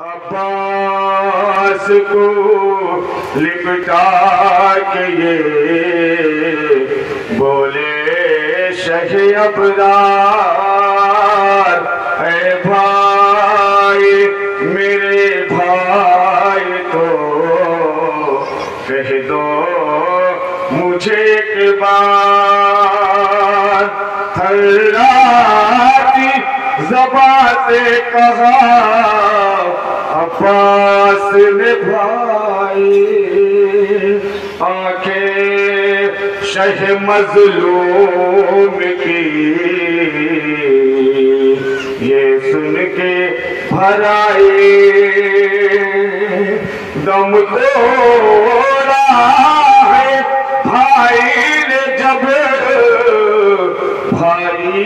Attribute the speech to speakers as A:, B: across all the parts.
A: عباس کو لپٹا کے یہ بولے شہ ابرار زبان سے کہا عباس نے بھائی آنکھیں شہ مظلوم کی یہ سن کے بھرائی دم توڑا ہے بھائی نے جب بھائی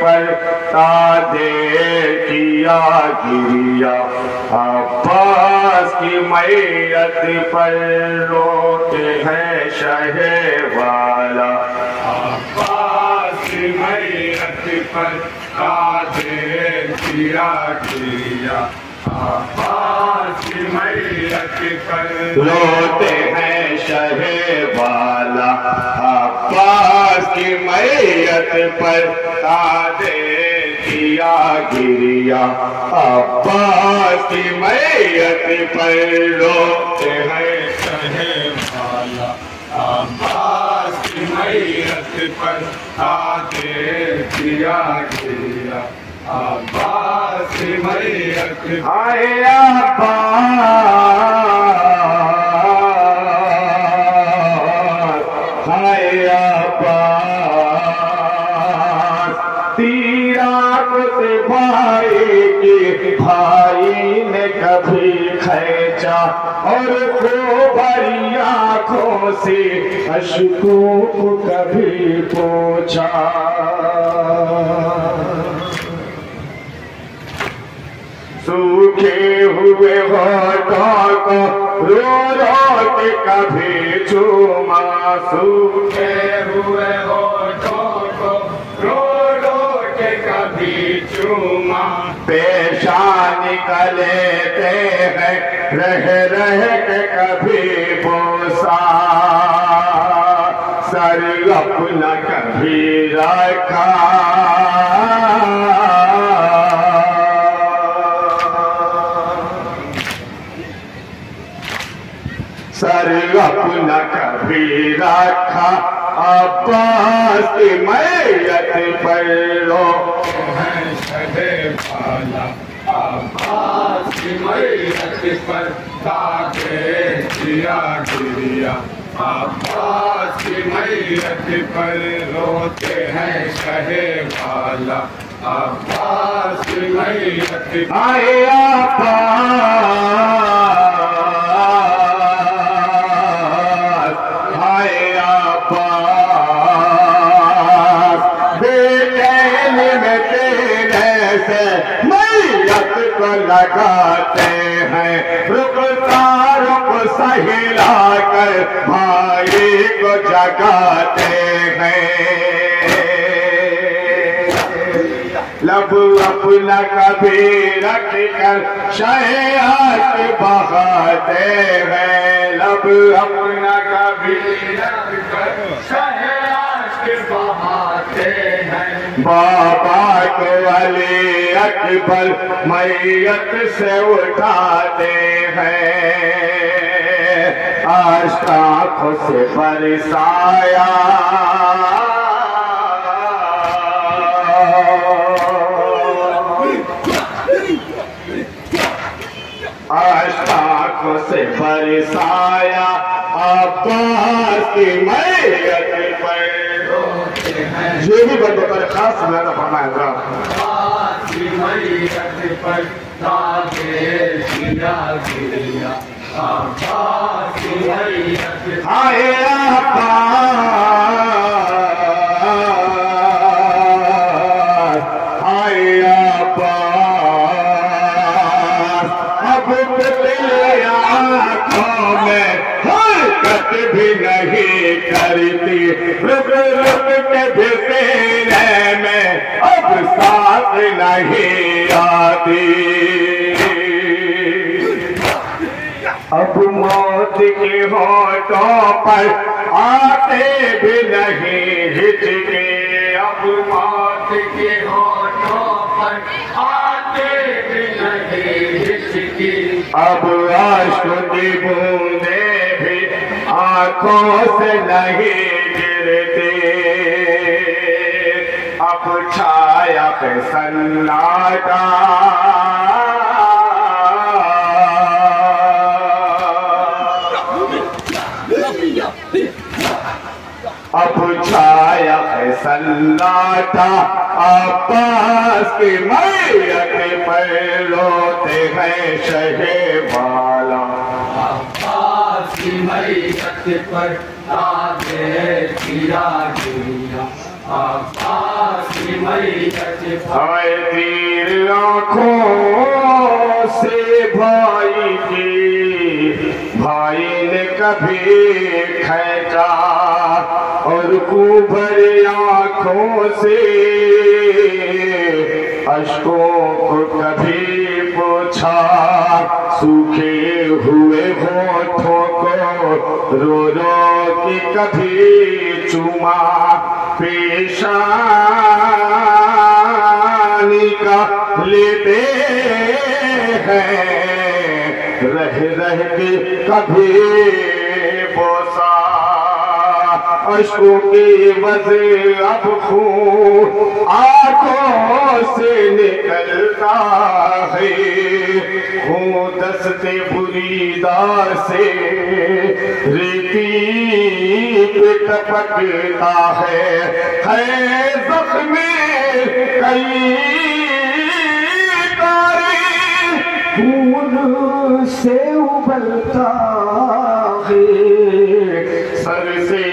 A: پر تادے کیا گریا۔ عباس کی میت پر روتے ہیں شہ والا۔
B: عباس کی میت پر تادے کیا گریا۔ کی میت پر
A: روتے ہیں شہ بالا عباس کی میت پر تادے کیا گریا۔ عباس کی میت پر روتے ہیں
B: شہے والا۔ عباس کی میت پر قادر کیا گریا۔ عباس کی
A: آئے عباس آئے عباس تیرات سے بھائی کی بھائی نے کبھی کھینچا اور کو بھری آنکھوں سے اشکوں کو کبھی پوچھا۔ سوکھے ہوئے ہوٹوں کو رو رو کے کبھی چوما سوکھے
B: ہوئے ہوٹوں کو رو رو کے کبھی چوما
A: پیشان نکلتے ہیں، رہ رہ کے کبھی بوسا سر اپنا کبھی رکھا عباس کی میت پر رو۔
B: عباس کی میت پر تاکہ کیا گریا۔ عباس کی میت پر روتے ہیں شہے والا۔ عباس کی میت
A: آئے عباس کو لگاتے ہیں۔ رکتا رک سہلا کر بھائی کو جگاتے ہیں۔ لب اپنا کبھی رکھ کر شہیات بہاتے ہیں۔ لب اپنا کبھی بابا کو علی اکبر میت سے اٹھاتے ہیں۔ آشتاخ سے برسایا
B: اشتاق سے برسایا عباس کی میت پر۔ روتے ہیں
A: یہ بھی بندے پر خاص زیادہ فرمایا حضرات
B: عباس کی
A: بھی نہیں کرتی۔ رک رک کے بھی تیرے میں اب ساتھ نہیں آتی۔ اب موت کے ہوٹوں پر آتے بھی نہیں ہچکے۔ اب موت
B: کے ہوٹوں پر آتے بھی نہیں ہچکی
A: اب عشق کی بوندے آنکھوں سے نہیں گرتے۔ اب چھایا پہ سناٹا اب چھایا ہے سناٹا عباس کی میت پر روتے ہیں شہ والا
B: پر داغے سیا گریا عباس کی میت پر
A: ہائے تیر آنکھوں سے بھائی کی، بھائی نے کبھی کھینچا اور کو کوبر آنکھوں سے اشکوں کو کبھی پوچھا سوکھے ہوئے ہوٹھوں کو رو رو کے کبھی چوما پیشانی کا لیتے ہیں رہ رہ کے کبھی بوسا اشکوں کی وزر اب خون آنکھوں سے نکلتا ہے خون دستے بریدہ سے ریتی پہ ٹپکتا ہے ہے زخم کئی تارے خون سے ابلتا ہے سر سے بھی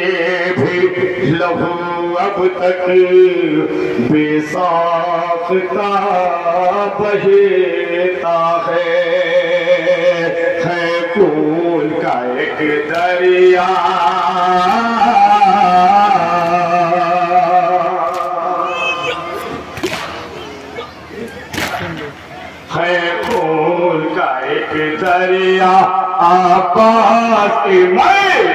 A: لہو اب تک بے ساختہ بہتا ہے ہے خون کا ایک دریا ہے خون کا ایک دریا آباس کی میں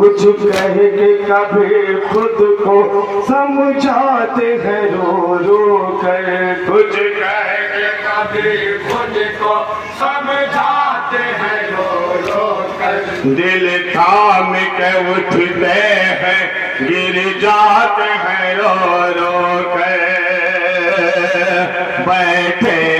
A: کچھ کہہ کے کبھی خود کو سمجھاتے ہیں رو رو کر۔ کچھ کہہ کے
B: کبھی خود کو سمجھاتے ہیں رو رو کر۔
A: دل تھام کے اٹھتے ہیں گر جاتے ہیں رو رو کر۔ بیٹھے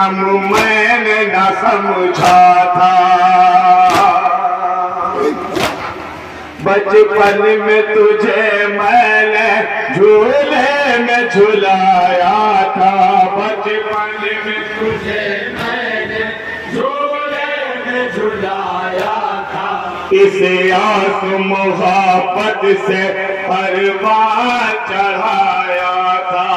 A: کم میں نے نہ سمجھا تھا۔ بچپن میں تجھے میں نے جھولے میں جھولایا تھا۔ بچپن
B: میں تجھے میں میں جھلایا تھا۔
A: اسے آس محبت سے پروان چڑھایا تھا۔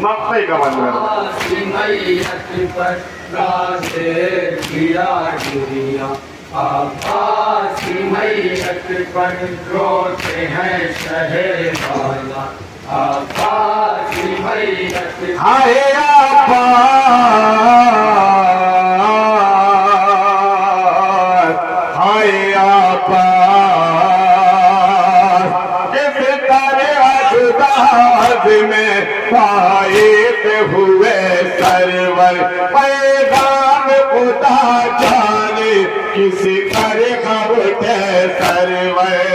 A: مقطعی کا بند کرو عباس کی میت پر روتے ہیں
B: شہر والا عباس کی میت ہائے عباس ہوئے سرور۔
A: پیغام اتا جانے، کس کر اٹھے سرور؟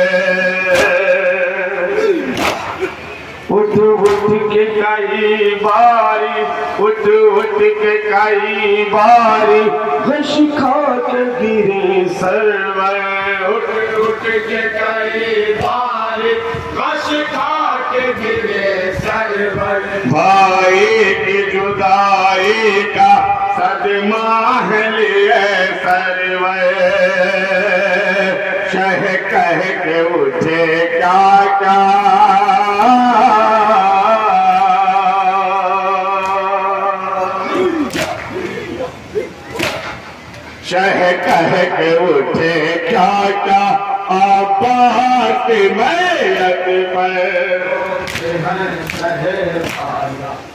A: اٹھ اٹھ کے کئی باری، اٹھ اٹھ کے کئی باری۔ خوش کھا گرے سرور۔ اٹھ اٹھ
B: کے کئی باری خوش کھا گرے سرور۔ جدائی کی جدائی کا
A: صدمہ ہے لیے سروے شہ کہہ کے اٹھے کیا کیا۔ شہ کہہ کے اٹھے کیا کیا۔ آباد میں اکبر شہ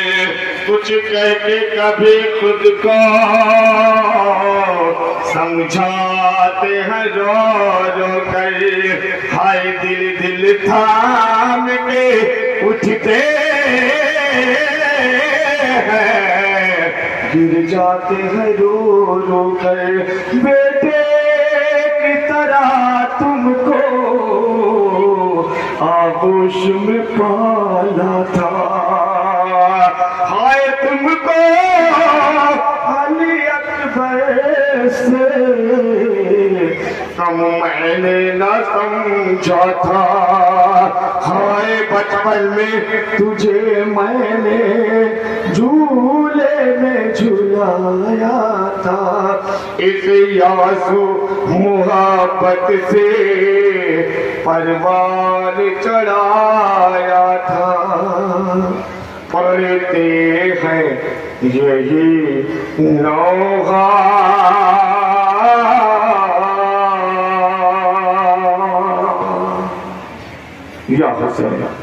A: کچھ کہہ کے کبھی خود کو سمجھاتے ہیں رو رو کر۔ ہائے دل دل تھام کے اٹھتے ہیں۔ گر جاتے ہیں رو رو کر۔ بیٹے کی طرح تم کو آبوش میں پالا تھا۔ سمجھا تھا ہائے بچپن میں تجھے میں نے جھولے میں جھولایا تھا۔ اس یاسو محبت سے پروار چڑھایا تھا۔ پڑھتے ہیں یہی نوغہ 위하셨어요.